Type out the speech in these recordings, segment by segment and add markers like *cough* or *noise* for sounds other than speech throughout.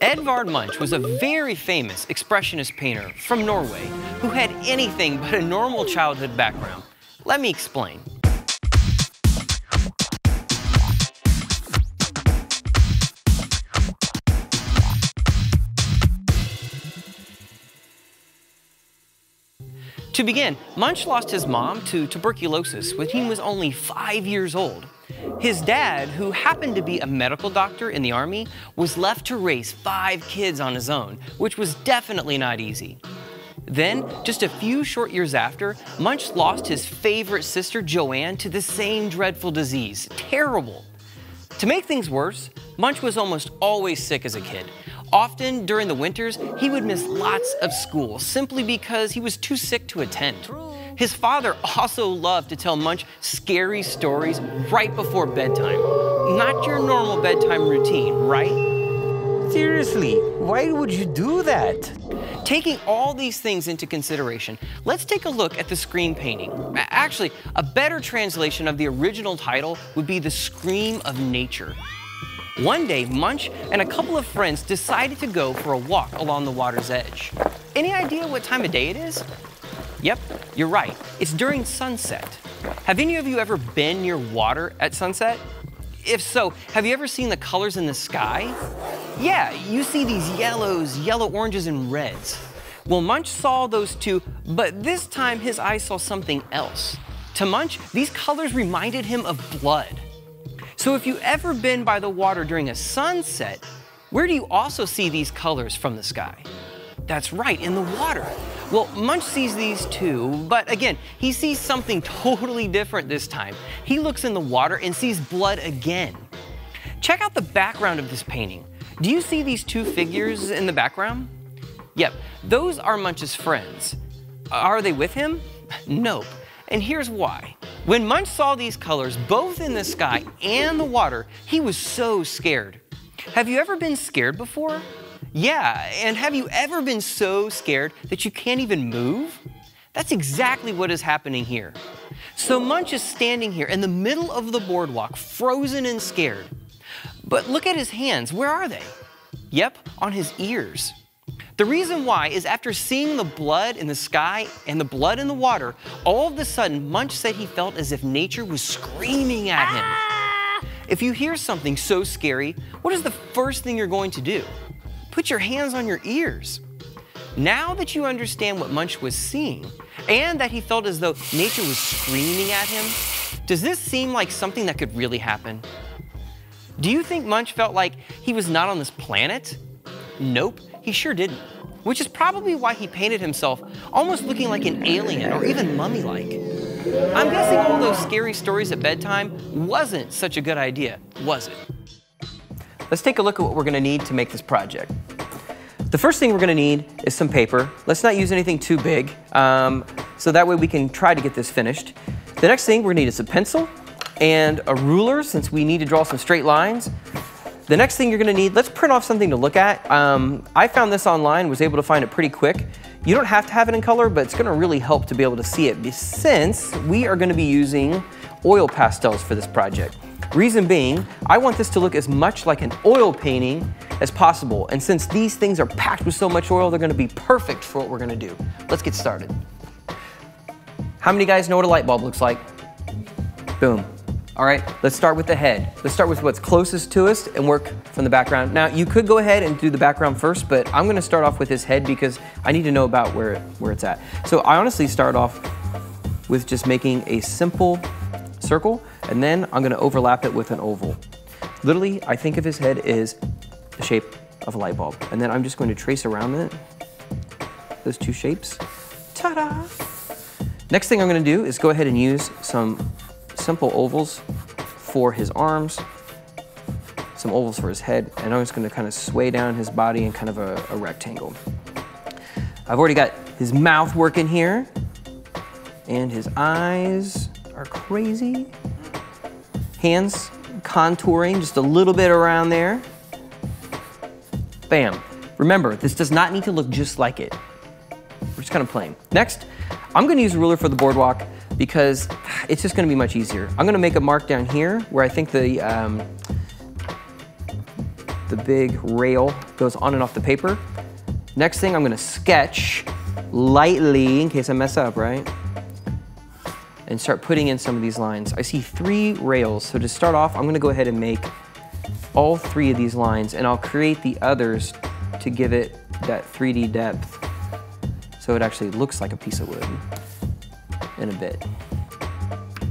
Edvard Munch was a very famous expressionist painter from Norway who had anything but a normal childhood background. Let me explain. To begin, Munch lost his mom to tuberculosis when he was only five years old. His dad, who happened to be a medical doctor in the army, was left to raise five kids on his own, which was definitely not easy. Then, just a few short years after, Munch lost his favorite sister, Joanne, to the same dreadful disease. Terrible. To make things worse, Munch was almost always sick as a kid. Often during the winters, he would miss lots of school simply because he was too sick to attend. His father also loved to tell Munch scary stories right before bedtime. Not your normal bedtime routine, right? Seriously, why would you do that? Taking all these things into consideration, let's take a look at the scream painting. Actually, a better translation of the original title would be The Scream of Nature. One day, Munch and a couple of friends decided to go for a walk along the water's edge. Any idea what time of day it is? Yep, you're right. It's during sunset. Have any of you ever been near water at sunset? If so, have you ever seen the colors in the sky? Yeah, you see these yellows, yellow oranges, and reds. Well, Munch saw those too, but this time his eyes saw something else. To Munch, these colors reminded him of blood. So if you've ever been by the water during a sunset, where do you also see these colors from the sky? That's right, in the water. Well, Munch sees these too, but again, he sees something *laughs* totally different this time. He looks in the water and sees blood again. Check out the background of this painting. Do you see these two figures in the background? Yep, those are Munch's friends. Are they with him? *laughs* Nope. And here's why. When Munch saw these colors, both in the sky and the water, he was so scared. Have you ever been scared before? Yeah, and have you ever been so scared that you can't even move? That's exactly what is happening here. So Munch is standing here in the middle of the boardwalk, frozen and scared. But look at his hands. Where are they? Yep, on his ears. The reason why is after seeing the blood in the sky and the blood in the water, all of a sudden Munch said he felt as if nature was screaming at him. Ah! If you hear something so scary, what is the first thing you're going to do? Put your hands on your ears. Now that you understand what Munch was seeing and that he felt as though nature was screaming at him, does this seem like something that could really happen? Do you think Munch felt like he was not on this planet? Nope. He sure didn't, which is probably why he painted himself almost looking like an alien or even mummy-like. I'm guessing all those scary stories at bedtime wasn't such a good idea, was it? Let's take a look at what we're gonna need to make this project. The first thing we're gonna need is some paper. Let's not use anything too big, um, so that way we can try to get this finished. The next thing we're gonna need is a pencil and a ruler, since we need to draw some straight lines. The next thing you're gonna need, let's print off something to look at. Um, I found this online, was able to find it pretty quick. You don't have to have it in color, but it's gonna really help to be able to see it since we are gonna be using oil pastels for this project. Reason being, I want this to look as much like an oil painting as possible. And since these things are packed with so much oil, they're gonna be perfect for what we're gonna do. Let's get started. How many guys know what a light bulb looks like? Boom. All right, let's start with the head. Let's start with what's closest to us and work from the background. Now, you could go ahead and do the background first, but I'm gonna start off with his head because I need to know about where, where it's at. So I honestly start off with just making a simple circle, and then I'm gonna overlap it with an oval. Literally, I think of his head as the shape of a light bulb. And then I'm just going to trace around it, those two shapes. Ta-da! Next thing I'm gonna do is go ahead and use some simple ovals for his arms, some ovals for his head, and I'm just gonna kind of sway down his body in kind of a, a rectangle. I've already got his mouth working here, and his eyes are crazy. Hands contouring just a little bit around there. Bam. Remember, this does not need to look just like it. We're just kind of playing. Next, I'm gonna use a ruler for the boardwalk because it's just gonna be much easier. I'm gonna make a mark down here where I think the, um, the big rail goes on and off the paper. Next thing, I'm gonna sketch lightly, in case I mess up, right? And start putting in some of these lines. I see three rails, so to start off, I'm gonna go ahead and make all three of these lines, and I'll create the others to give it that 3D depth so it actually looks like a piece of wood in a bit.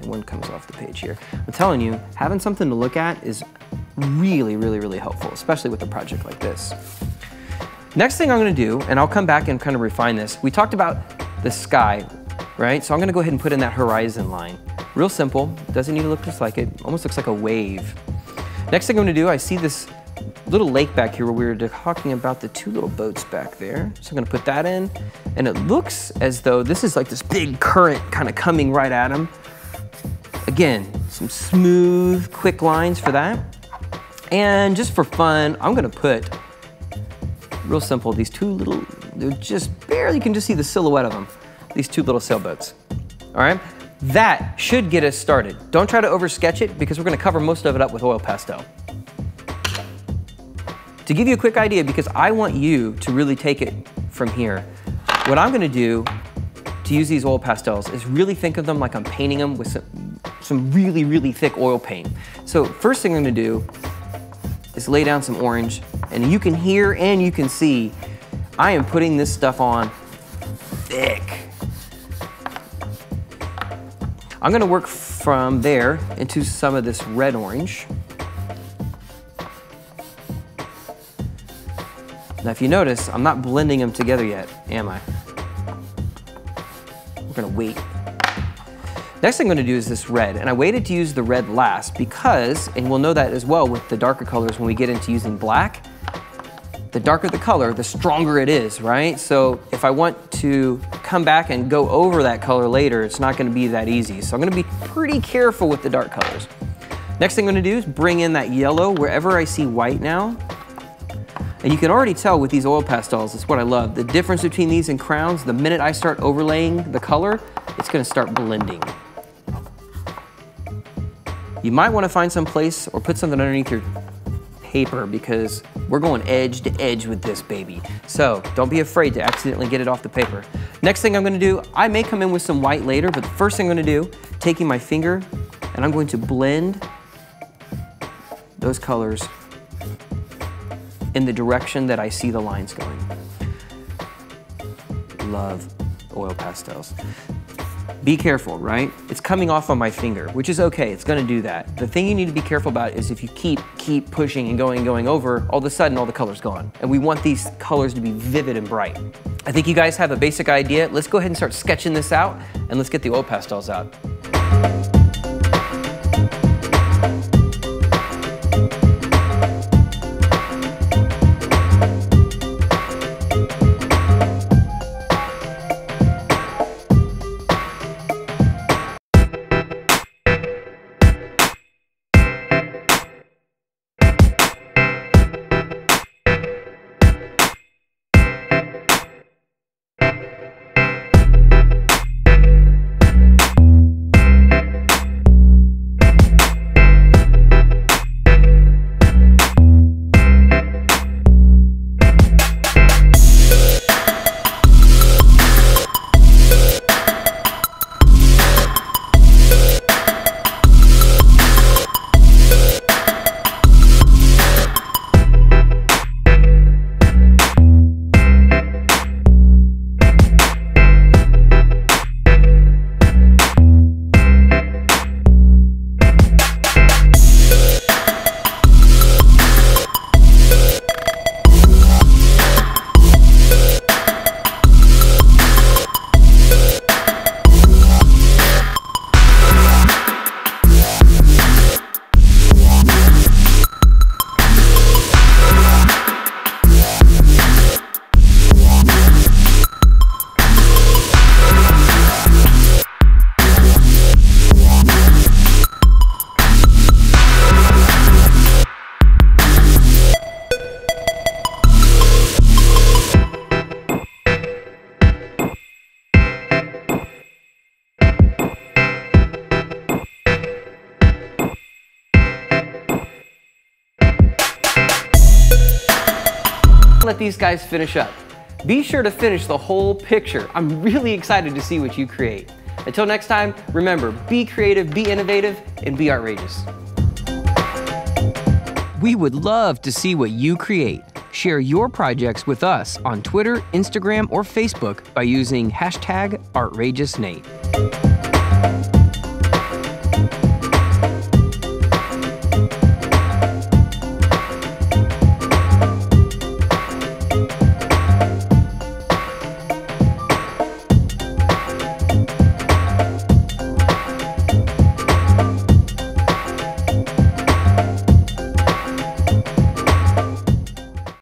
And one comes off the page here. I'm telling you, having something to look at is really, really, really helpful, especially with a project like this. Next thing I'm gonna do, and I'll come back and kind of refine this, we talked about the sky, right? So I'm gonna go ahead and put in that horizon line. Real simple, doesn't need to look just like it, almost looks like a wave. Next thing I'm gonna do, I see this little lake back here where we were talking about the two little boats back there. So I'm gonna put that in, and it looks as though this is like this big current kind of coming right at them. Again, some smooth, quick lines for that. And just for fun, I'm gonna put, real simple, these two little, they're just barely, you can just see the silhouette of them, these two little sailboats. All right, that should get us started. Don't try to over sketch it because we're gonna cover most of it up with oil pastel. To give you a quick idea, because I want you to really take it from here, what I'm gonna do to use these oil pastels is really think of them like I'm painting them with some, some really, really thick oil paint. So first thing I'm gonna do is lay down some orange, and you can hear and you can see, I am putting this stuff on thick. I'm gonna work from there into some of this red orange. Now if you notice, I'm not blending them together yet, am I? We're gonna wait. Next thing I'm gonna do is this red, and I waited to use the red last because, and we'll know that as well with the darker colors when we get into using black, the darker the color, the stronger it is, right? So if I want to come back and go over that color later, it's not gonna be that easy. So I'm gonna be pretty careful with the dark colors. Next thing I'm gonna do is bring in that yellow wherever I see white now. And you can already tell with these oil pastels, it's what I love. The difference between these and crowns, the minute I start overlaying the color, it's gonna start blending. You might wanna find some place or put something underneath your paper because we're going edge to edge with this baby. So don't be afraid to accidentally get it off the paper. Next thing I'm gonna do, I may come in with some white later, but the first thing I'm gonna do, taking my finger, and I'm going to blend those colors in the direction that I see the lines going. Love oil pastels. Be careful, right? It's coming off on my finger, which is okay, it's gonna do that. The thing you need to be careful about is if you keep, keep pushing and going and going over, all of a sudden all the color's gone. And we want these colors to be vivid and bright. I think you guys have a basic idea. Let's go ahead and start sketching this out and let's get the oil pastels out. These guys finish up. Be sure to finish the whole picture. I'm really excited to see what you create. Until next time, remember, be creative, be innovative, and be artrageous. We would love to see what you create. Share your projects with us on Twitter, Instagram, or Facebook by using hashtag ArtrageousNate.